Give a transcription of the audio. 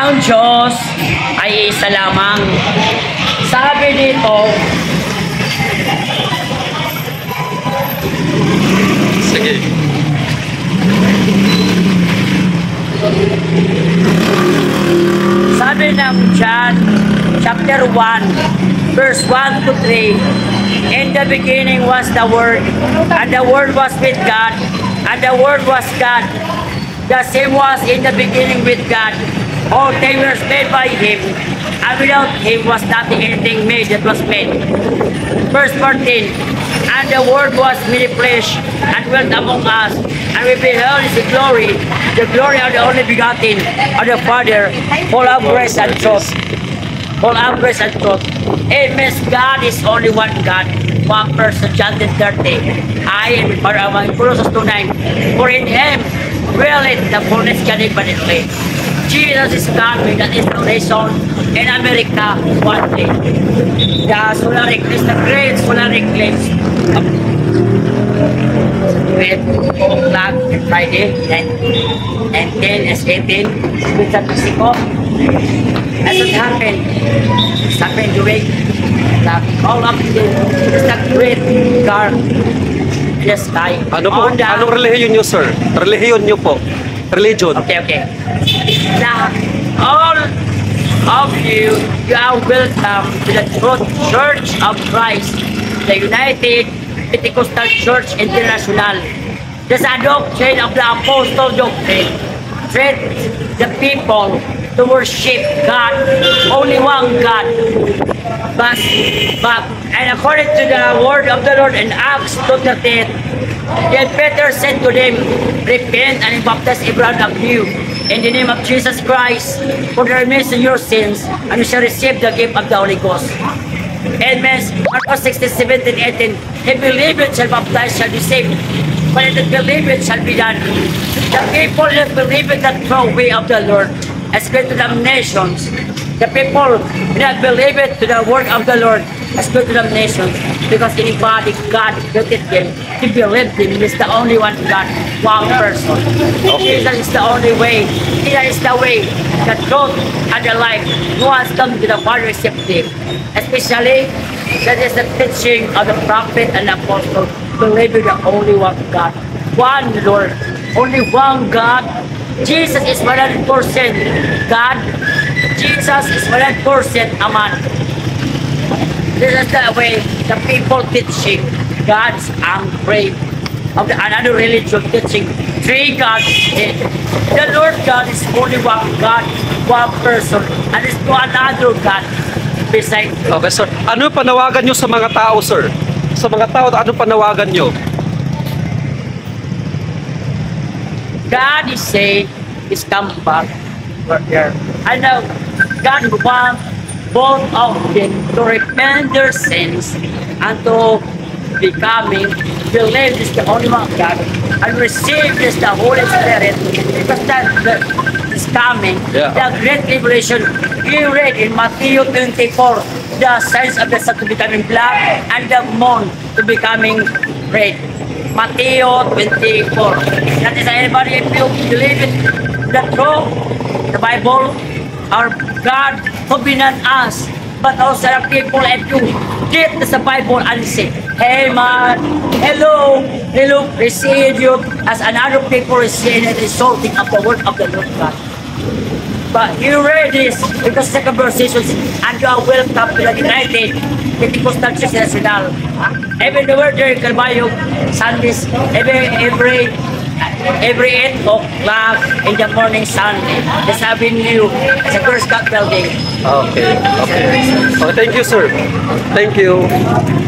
Ang Diyos ay isa lamang. Sabi dito, Sige. sabi ng John chapter 1, verse 1 to 3, In the beginning was the Word, and the Word was with God, and the Word was God. The same was in the beginning with God. All things were made by Him, and without Him was nothing anything made that was made. Verse 14, And the Word was made flesh, and dwelt among us, and we beheld His glory, the glory of the only begotten of the Father, full of grace and truth. Full of grace and truth. Means God is only one God, one person, John 10:30. I am Father among Colossians 2:9. For in Him dwelleth the fullness of God abundantly. Jesus is coming, that is the nation in America one day. The solar eclipse, the great solar eclipse of with o'clock on Friday, and, and 10 is 18, with San Mexico. That's what happened. It's happened during the, all of the, it's the great dark the sky. Ano po? The- Anong relihiyon nyo, sir? Relihiyon nyo po. Religion. Okay, okay. Now, all of you, you are welcome to the Truth Church of Christ, the United Pentecostal Church International. The doctrine of the Apostle Doctrine treat the people to worship God, only one God. But, but, and according to the word of the Lord in Acts 2.38, Then Peter said to them, Repent and be baptized every one of you in the name of Jesus Christ for the remission of your sins, and you shall receive the gift of the Holy Ghost. Amen. Marcos 16, 17, 18. He believeth shall baptize shall be saved, but he that believeth shall be done. The people that believe in the true way of the Lord, great to the nations. The people that believe it to the word of the Lord, to the nations, because anybody God created them, He believed Him is the only one God, one person. Jesus is the only way. Jesus is the way, the truth, and the life. No one's come to the Father except Him. Especially, that is the teaching of the prophet and apostle. Believe in the only one God. One Lord. Only one God. Jesus is 100% God. Jesus is 100% a man. This is the way the people teaching God's angry of the another religion teaching three gods. The Lord God is only one God, one person, and there's no another God beside Okay, sir. Ano panawagan nyo sa mga tao, sir? Sa mga tao, ano panawagan nyo? God is saying, is come back. I know God wants both of them to repent their sins and to becoming believe is the only one God and receive this the Holy Spirit because that the, is coming. Yeah. The great liberation you read in Matthew 24 the signs of the sun to becoming black and the moon to becoming red. Matthew 24. That is anybody if you believe it, the true, the Bible, our God forbidden us, but also the people and you get the Bible and say, Hey man, hello, hello, receive you as another people receive and resulting of the word of the Lord God. But you read this because the conversations and you are welcome to the United Pentecostal Church National. Every word there Calvario, Sundays, every, every, every 8 o'clock in the morning Sunday. This avenue, it's a Girl Scout building. Okay. Okay. Okay, thank you, sir. Thank you.